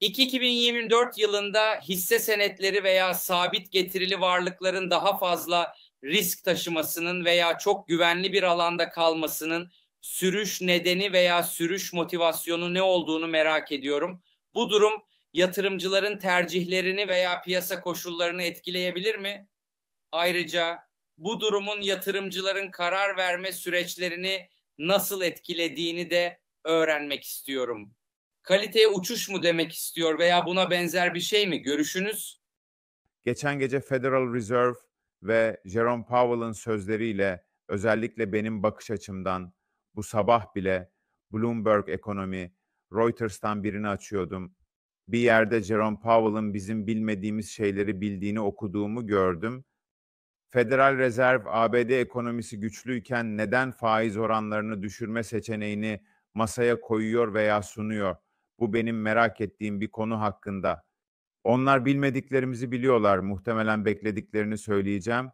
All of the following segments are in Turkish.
2024 yılında hisse senetleri veya sabit getirili varlıkların daha fazla risk taşımasının veya çok güvenli bir alanda kalmasının sürüş nedeni veya sürüş motivasyonu ne olduğunu merak ediyorum. Bu durum yatırımcıların tercihlerini veya piyasa koşullarını etkileyebilir mi? Ayrıca bu durumun yatırımcıların karar verme süreçlerini nasıl etkilediğini de öğrenmek istiyorum. Kaliteye uçuş mu demek istiyor veya buna benzer bir şey mi? Görüşünüz? Geçen gece Federal Reserve ve Jerome Powell'ın sözleriyle özellikle benim bakış açımdan bu sabah bile Bloomberg Ekonomi, Reuters'tan birini açıyordum. Bir yerde Jerome Powell'ın bizim bilmediğimiz şeyleri bildiğini okuduğumu gördüm. Federal Rezerv ABD ekonomisi güçlüyken neden faiz oranlarını düşürme seçeneğini masaya koyuyor veya sunuyor? Bu benim merak ettiğim bir konu hakkında. Onlar bilmediklerimizi biliyorlar. Muhtemelen beklediklerini söyleyeceğim.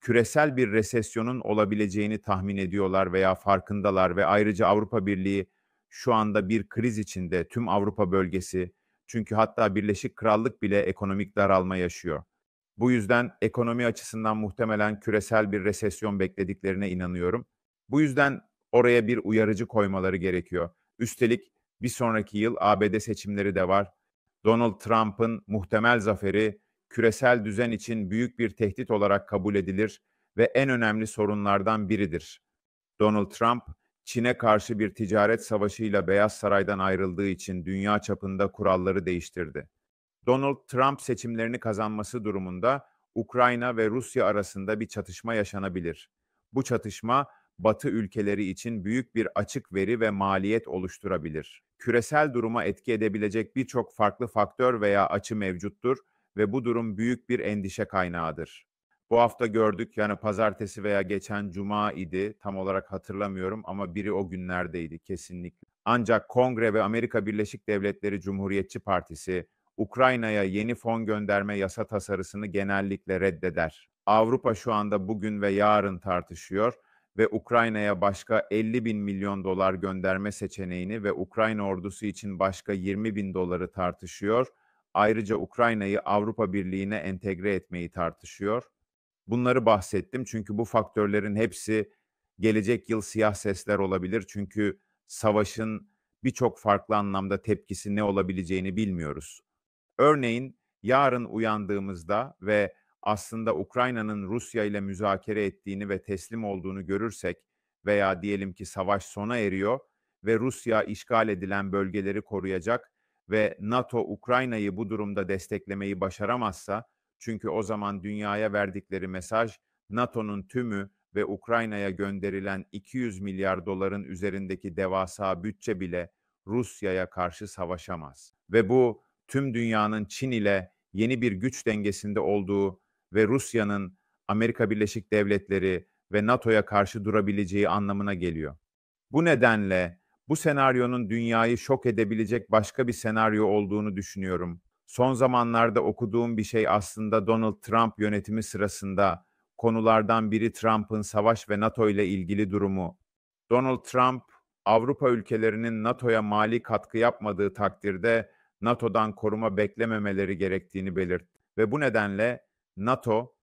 Küresel bir resesyonun olabileceğini tahmin ediyorlar veya farkındalar ve ayrıca Avrupa Birliği şu anda bir kriz içinde tüm Avrupa bölgesi çünkü hatta Birleşik Krallık bile ekonomik daralma yaşıyor. Bu yüzden ekonomi açısından muhtemelen küresel bir resesyon beklediklerine inanıyorum. Bu yüzden oraya bir uyarıcı koymaları gerekiyor. Üstelik bir sonraki yıl ABD seçimleri de var. Donald Trump'ın muhtemel zaferi küresel düzen için büyük bir tehdit olarak kabul edilir ve en önemli sorunlardan biridir. Donald Trump, Çin'e karşı bir ticaret savaşıyla Beyaz Saray'dan ayrıldığı için dünya çapında kuralları değiştirdi. Donald Trump seçimlerini kazanması durumunda Ukrayna ve Rusya arasında bir çatışma yaşanabilir. Bu çatışma Batı ülkeleri için büyük bir açık veri ve maliyet oluşturabilir. Küresel duruma etki edebilecek birçok farklı faktör veya açı mevcuttur ve bu durum büyük bir endişe kaynağıdır. Bu hafta gördük yani pazartesi veya geçen cuma idi tam olarak hatırlamıyorum ama biri o günlerdeydi kesinlikle. Ancak Kongre ve Amerika Birleşik Devletleri Cumhuriyetçi Partisi Ukrayna'ya yeni fon gönderme yasa tasarısını genellikle reddeder. Avrupa şu anda bugün ve yarın tartışıyor ve Ukrayna'ya başka 50 bin milyon dolar gönderme seçeneğini ve Ukrayna ordusu için başka 20 bin doları tartışıyor. Ayrıca Ukrayna'yı Avrupa Birliği'ne entegre etmeyi tartışıyor. Bunları bahsettim çünkü bu faktörlerin hepsi gelecek yıl siyah sesler olabilir. Çünkü savaşın birçok farklı anlamda tepkisi ne olabileceğini bilmiyoruz. Örneğin yarın uyandığımızda ve aslında Ukrayna'nın Rusya ile müzakere ettiğini ve teslim olduğunu görürsek veya diyelim ki savaş sona eriyor ve Rusya işgal edilen bölgeleri koruyacak ve NATO Ukrayna'yı bu durumda desteklemeyi başaramazsa çünkü o zaman dünyaya verdikleri mesaj NATO'nun tümü ve Ukrayna'ya gönderilen 200 milyar doların üzerindeki devasa bütçe bile Rusya'ya karşı savaşamaz. Ve bu tüm dünyanın Çin ile yeni bir güç dengesinde olduğu ve Rusya'nın Amerika Birleşik Devletleri ve NATO'ya karşı durabileceği anlamına geliyor. Bu nedenle bu senaryonun dünyayı şok edebilecek başka bir senaryo olduğunu düşünüyorum. Son zamanlarda okuduğum bir şey aslında Donald Trump yönetimi sırasında konulardan biri Trump'ın savaş ve NATO ile ilgili durumu. Donald Trump Avrupa ülkelerinin NATO'ya mali katkı yapmadığı takdirde NATO'dan koruma beklememeleri gerektiğini belirtti ve bu nedenle NATO,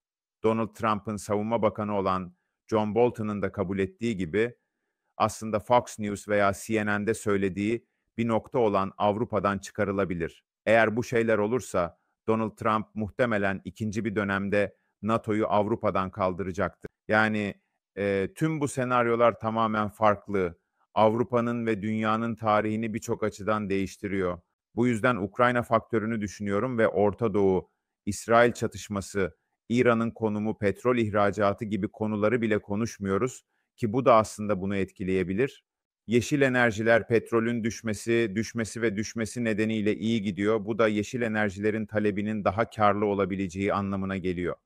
Donald Trump'ın savunma bakanı olan John Bolton'un da kabul ettiği gibi aslında Fox News veya CNN'de söylediği bir nokta olan Avrupa'dan çıkarılabilir. Eğer bu şeyler olursa Donald Trump muhtemelen ikinci bir dönemde NATO'yu Avrupa'dan kaldıracaktır. Yani e, tüm bu senaryolar tamamen farklı. Avrupa'nın ve dünyanın tarihini birçok açıdan değiştiriyor. Bu yüzden Ukrayna faktörünü düşünüyorum ve Orta Doğu, İsrail çatışması, İran'ın konumu, petrol ihracatı gibi konuları bile konuşmuyoruz ki bu da aslında bunu etkileyebilir. Yeşil enerjiler petrolün düşmesi, düşmesi ve düşmesi nedeniyle iyi gidiyor. Bu da yeşil enerjilerin talebinin daha karlı olabileceği anlamına geliyor.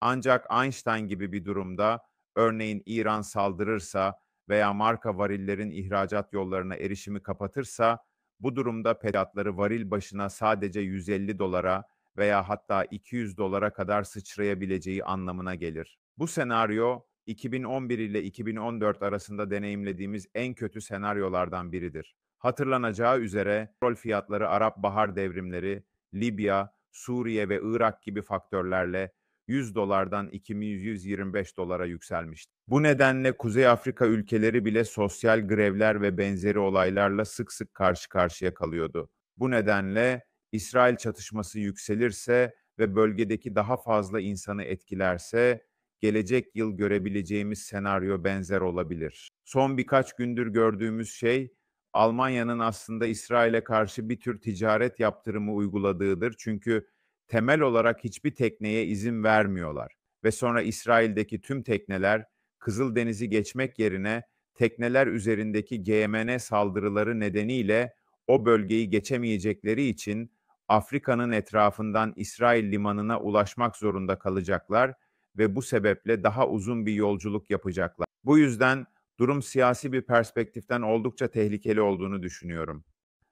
Ancak Einstein gibi bir durumda örneğin İran saldırırsa veya marka varillerin ihracat yollarına erişimi kapatırsa bu durumda fiyatları varil başına sadece 150 dolara veya hatta 200 dolara kadar sıçrayabileceği anlamına gelir. Bu senaryo 2011 ile 2014 arasında deneyimlediğimiz en kötü senaryolardan biridir. Hatırlanacağı üzere petrol fiyatları Arap Bahar devrimleri, Libya, Suriye ve Irak gibi faktörlerle 100 dolardan 2125 dolara yükselmişti. Bu nedenle Kuzey Afrika ülkeleri bile sosyal grevler ve benzeri olaylarla sık sık karşı karşıya kalıyordu. Bu nedenle İsrail çatışması yükselirse ve bölgedeki daha fazla insanı etkilerse gelecek yıl görebileceğimiz senaryo benzer olabilir. Son birkaç gündür gördüğümüz şey Almanya'nın aslında İsrail'e karşı bir tür ticaret yaptırımı uyguladığıdır. Çünkü temel olarak hiçbir tekneye izin vermiyorlar ve sonra İsrail'deki tüm tekneler Kızıldeniz'i geçmek yerine tekneler üzerindeki GMN saldırıları nedeniyle o bölgeyi geçemeyecekleri için Afrika'nın etrafından İsrail limanına ulaşmak zorunda kalacaklar ve bu sebeple daha uzun bir yolculuk yapacaklar. Bu yüzden durum siyasi bir perspektiften oldukça tehlikeli olduğunu düşünüyorum.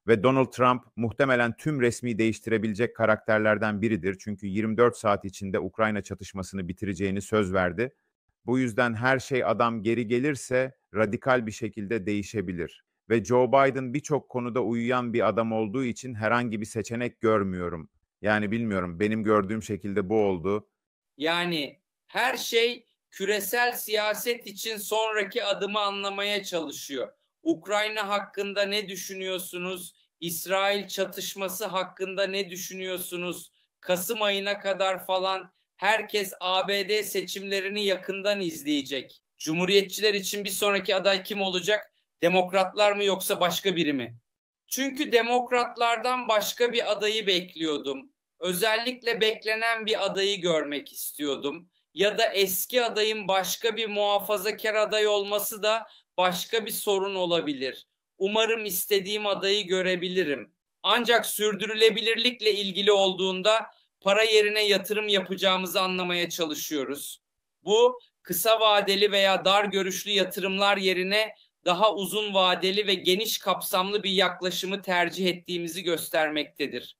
Ve Donald Trump muhtemelen tüm resmi değiştirebilecek karakterlerden biridir. Çünkü 24 saat içinde Ukrayna çatışmasını bitireceğini söz verdi. Bu yüzden her şey adam geri gelirse radikal bir şekilde değişebilir. Ve Joe Biden birçok konuda uyuyan bir adam olduğu için herhangi bir seçenek görmüyorum. Yani bilmiyorum benim gördüğüm şekilde bu oldu. Yani her şey küresel siyaset için sonraki adımı anlamaya çalışıyor. Ukrayna hakkında ne düşünüyorsunuz? İsrail çatışması hakkında ne düşünüyorsunuz? Kasım ayına kadar falan herkes ABD seçimlerini yakından izleyecek. Cumhuriyetçiler için bir sonraki aday kim olacak? Demokratlar mı yoksa başka biri mi? Çünkü demokratlardan başka bir adayı bekliyordum. Özellikle beklenen bir adayı görmek istiyordum. Ya da eski adayın başka bir muhafazakar aday olması da başka bir sorun olabilir. Umarım istediğim adayı görebilirim. Ancak sürdürülebilirlikle ilgili olduğunda para yerine yatırım yapacağımızı anlamaya çalışıyoruz. Bu kısa vadeli veya dar görüşlü yatırımlar yerine daha uzun vadeli ve geniş kapsamlı bir yaklaşımı tercih ettiğimizi göstermektedir.